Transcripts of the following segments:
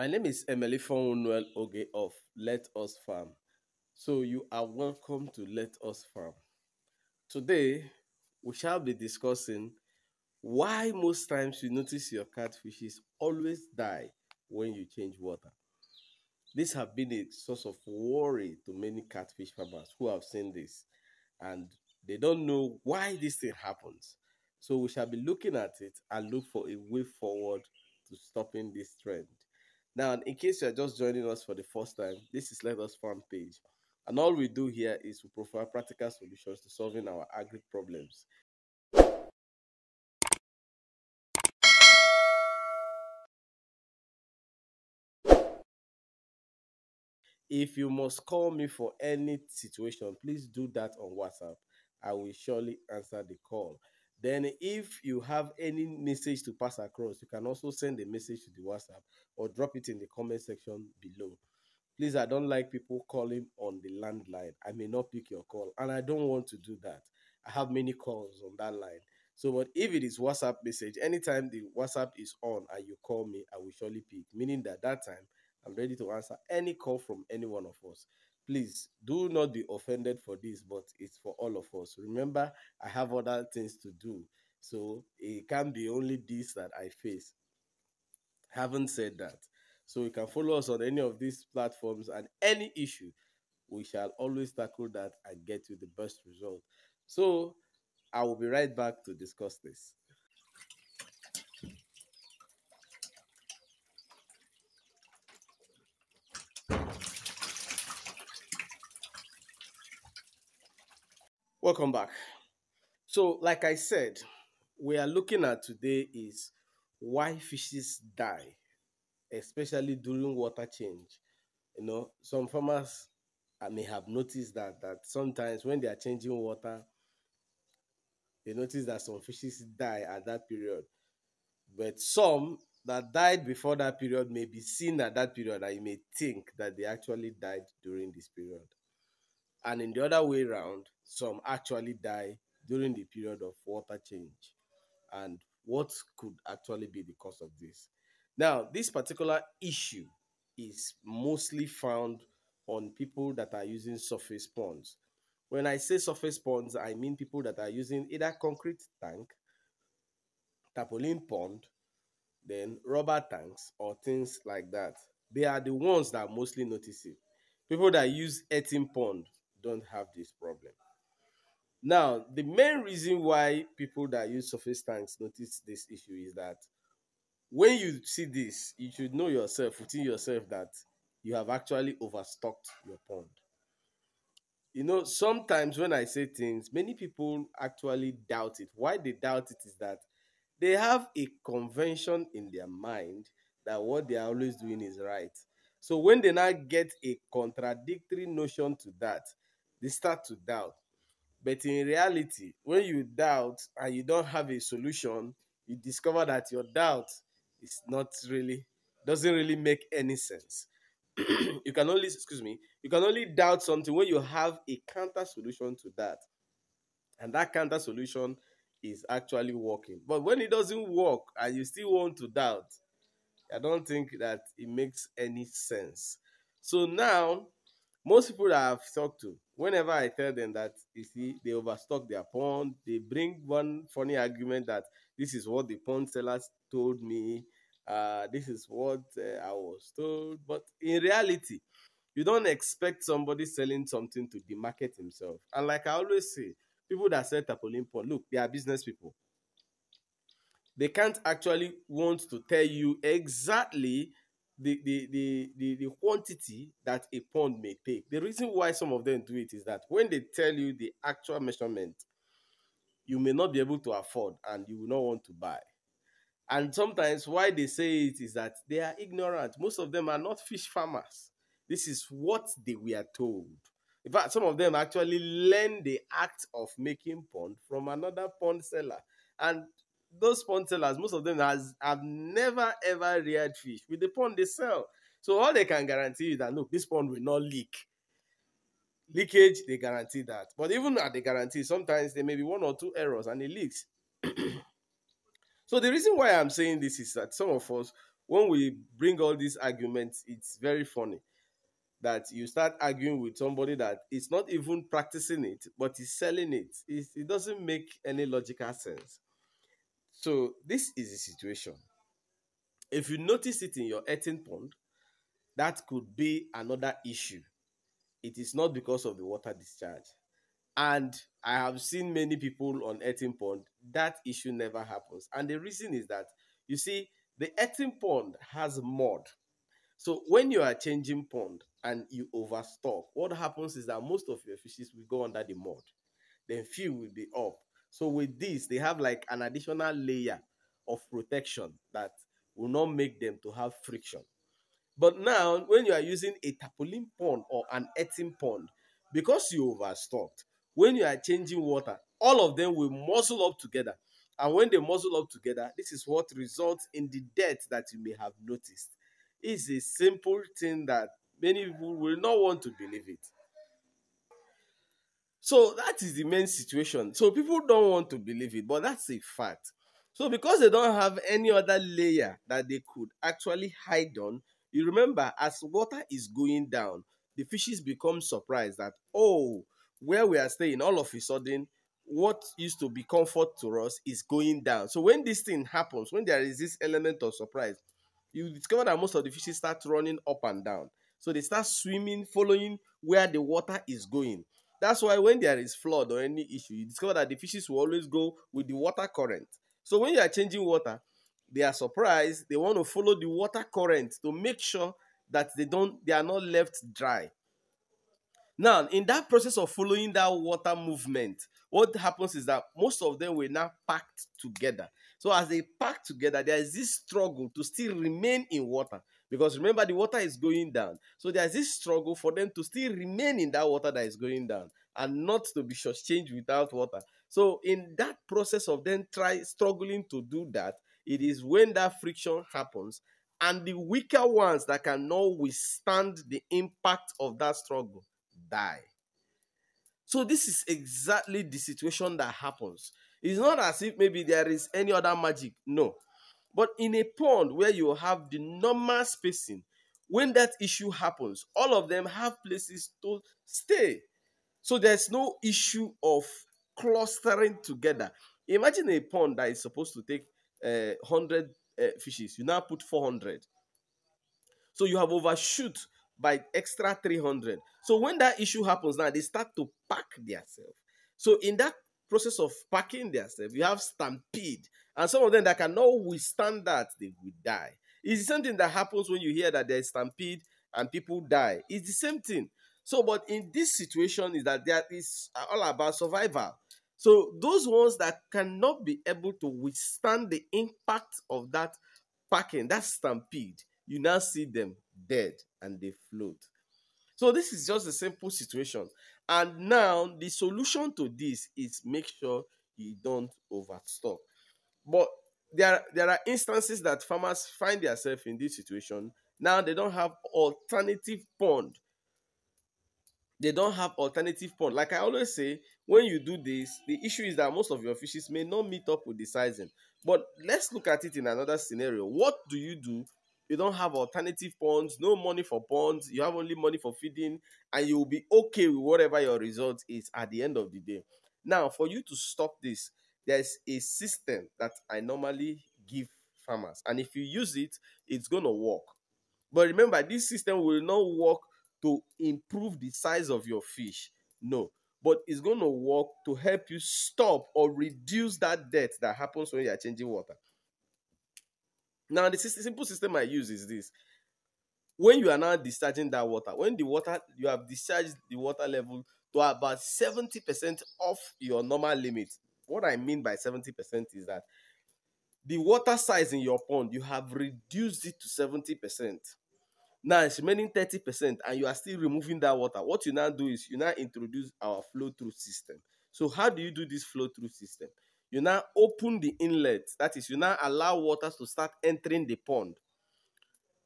My name is Emily Fonwell Oge of Let Us Farm. So you are welcome to Let Us Farm. Today, we shall be discussing why most times you notice your catfishes always die when you change water. This have been a source of worry to many catfish farmers who have seen this and they don't know why this thing happens. So we shall be looking at it and look for a way forward to stopping this trend. Now, in case you're just joining us for the first time, this is Let Us Farm page. And all we do here is we provide practical solutions to solving our agri problems. If you must call me for any situation, please do that on WhatsApp. I will surely answer the call. Then, if you have any message to pass across, you can also send a message to the WhatsApp or drop it in the comment section below. Please, I don't like people calling on the landline. I may not pick your call, and I don't want to do that. I have many calls on that line. So, but if it is WhatsApp message, anytime the WhatsApp is on and you call me, I will surely pick, meaning that that time I'm ready to answer any call from any one of us. Please do not be offended for this, but it's for all of us. Remember, I have other things to do. So it can't be only this that I face. Haven't said that. So you can follow us on any of these platforms and any issue, we shall always tackle that and get you the best result. So I will be right back to discuss this. Welcome back. So, like I said, we are looking at today is why fishes die, especially during water change. You know, some farmers may have noticed that that sometimes when they are changing water, they notice that some fishes die at that period. But some that died before that period may be seen at that period, and you may think that they actually died during this period. And in the other way around, some actually die during the period of water change. And what could actually be the cause of this? Now, this particular issue is mostly found on people that are using surface ponds. When I say surface ponds, I mean people that are using either concrete tank, tarpaulin pond, then rubber tanks, or things like that. They are the ones that mostly notice it. People that use earthen pond don't have this problem. Now, the main reason why people that use surface tanks notice this issue is that when you see this, you should know yourself, within yourself, that you have actually overstocked your pond. You know, sometimes when I say things, many people actually doubt it. Why they doubt it is that they have a convention in their mind that what they are always doing is right. So when they now get a contradictory notion to that, they start to doubt. But in reality, when you doubt and you don't have a solution, you discover that your doubt is not really doesn't really make any sense. you can only excuse me, you can only doubt something when you have a counter solution to that. And that counter solution is actually working. But when it doesn't work and you still want to doubt, I don't think that it makes any sense. So now most people that I've talked to, whenever I tell them that you see they overstock their pond, they bring one funny argument that this is what the pond sellers told me, uh, this is what uh, I was told. But in reality, you don't expect somebody selling something to demarket himself. And like I always say, people that sell tarpaulin pond, look, they are business people. They can't actually want to tell you exactly the, the, the, the, the quantity that a pond may take. The reason why some of them do it is that when they tell you the actual measurement, you may not be able to afford and you will not want to buy. And sometimes why they say it is that they are ignorant. Most of them are not fish farmers. This is what they were told. In fact, some of them actually learn the act of making pond from another pond seller. And those pond sellers, most of them has have never ever reared fish with the pond they sell. So all they can guarantee is that look, this pond will not leak. Leakage, they guarantee that. But even at the guarantee, sometimes there may be one or two errors and it leaks. so the reason why I'm saying this is that some of us when we bring all these arguments, it's very funny that you start arguing with somebody that is not even practicing it, but is selling it. It, it doesn't make any logical sense. So this is the situation. If you notice it in your earthen pond, that could be another issue. It is not because of the water discharge. And I have seen many people on earthen pond, that issue never happens. And the reason is that, you see, the earthen pond has mud. So when you are changing pond and you overstock, what happens is that most of your fishes will go under the mud. Then few will be up. So with this, they have like an additional layer of protection that will not make them to have friction. But now, when you are using a tarpaulin pond or an earthen pond, because you overstocked, when you are changing water, all of them will muzzle up together. And when they muzzle up together, this is what results in the death that you may have noticed. It's a simple thing that many people will not want to believe it. So that is the main situation. So people don't want to believe it, but that's a fact. So because they don't have any other layer that they could actually hide on, you remember as water is going down, the fishes become surprised that, oh, where we are staying, all of a sudden, what used to be comfort to us is going down. So when this thing happens, when there is this element of surprise, you discover that most of the fishes start running up and down. So they start swimming, following where the water is going. That's why when there is flood or any issue, you discover that the fishes will always go with the water current. So when you are changing water, they are surprised. They want to follow the water current to make sure that they don't they are not left dry. Now, in that process of following that water movement, what happens is that most of them will now packed together. So as they pack together, there is this struggle to still remain in water. Because remember, the water is going down. So there's this struggle for them to still remain in that water that is going down and not to be shortchanged without water. So in that process of them try struggling to do that, it is when that friction happens and the weaker ones that cannot withstand the impact of that struggle die. So this is exactly the situation that happens. It's not as if maybe there is any other magic. No. But in a pond where you have the normal spacing, when that issue happens, all of them have places to stay. So there's no issue of clustering together. Imagine a pond that is supposed to take uh, 100 uh, fishes. You now put 400. So you have overshoot by extra 300. So when that issue happens now, they start to pack themselves. So in that process of packing themselves, you have stampede. And some of them that cannot withstand that, they will die. It's the same thing that happens when you hear that there's stampede and people die. It's the same thing. So, but in this situation, is that there is all about survival. So those ones that cannot be able to withstand the impact of that packing, that stampede, you now see them dead and they float. So this is just a simple situation. And now the solution to this is make sure you don't overstock. But there, there are instances that farmers find themselves in this situation. Now they don't have alternative pond. They don't have alternative pond. Like I always say, when you do this, the issue is that most of your fishes may not meet up with the sizing. But let's look at it in another scenario. What do you do you don't have alternative ponds, no money for ponds, you have only money for feeding, and you will be okay with whatever your result is at the end of the day. Now, for you to stop this, there's a system that I normally give farmers, and if you use it, it's going to work. But remember, this system will not work to improve the size of your fish. No, but it's going to work to help you stop or reduce that death that happens when you are changing water. Now, the simple system I use is this. When you are now discharging that water, when the water, you have discharged the water level to about 70% of your normal limit. What I mean by 70% is that the water size in your pond, you have reduced it to 70%. Now it's remaining 30%, and you are still removing that water. What you now do is you now introduce our flow through system. So, how do you do this flow through system? you now open the inlet. That is, you now allow waters to start entering the pond.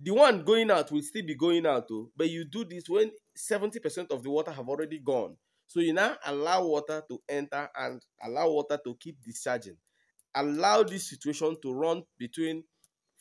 The one going out will still be going out, too, but you do this when 70% of the water have already gone. So you now allow water to enter and allow water to keep discharging. Allow this situation to run between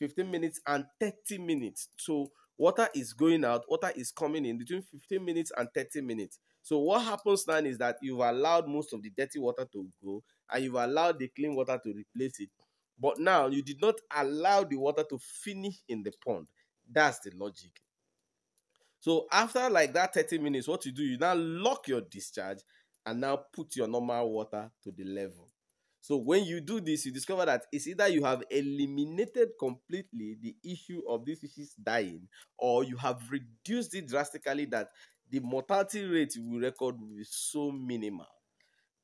15 minutes and 30 minutes. So water is going out, water is coming in between 15 minutes and 30 minutes. So what happens then is that you've allowed most of the dirty water to go and you've allowed the clean water to replace it. But now you did not allow the water to finish in the pond. That's the logic. So after like that 30 minutes, what you do, you now lock your discharge and now put your normal water to the level. So when you do this, you discover that it's either you have eliminated completely the issue of these fishes dying, or you have reduced it drastically that the mortality rate we record will be so minimal.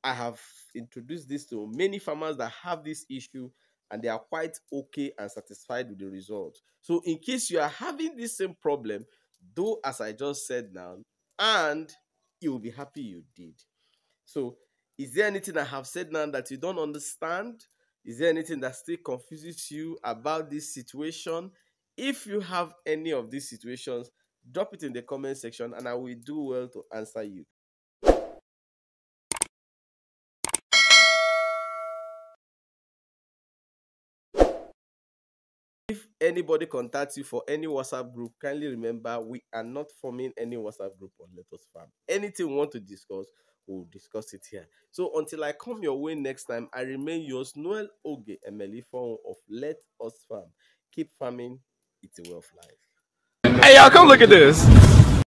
I have introduced this to many farmers that have this issue and they are quite okay and satisfied with the result. So, in case you are having this same problem, do as I just said now, and you will be happy you did. So, is there anything I have said now that you don't understand? Is there anything that still confuses you about this situation? If you have any of these situations, drop it in the comment section and I will do well to answer you. If anybody contacts you for any WhatsApp group, kindly remember we are not forming any WhatsApp group on Let Us Farm. Anything we want to discuss, we'll discuss it here. So until I come your way next time, I remain yours, Noel Oge Emelifon of Let Us Farm. Keep farming, it's a way of life. Hey y'all, come look at this.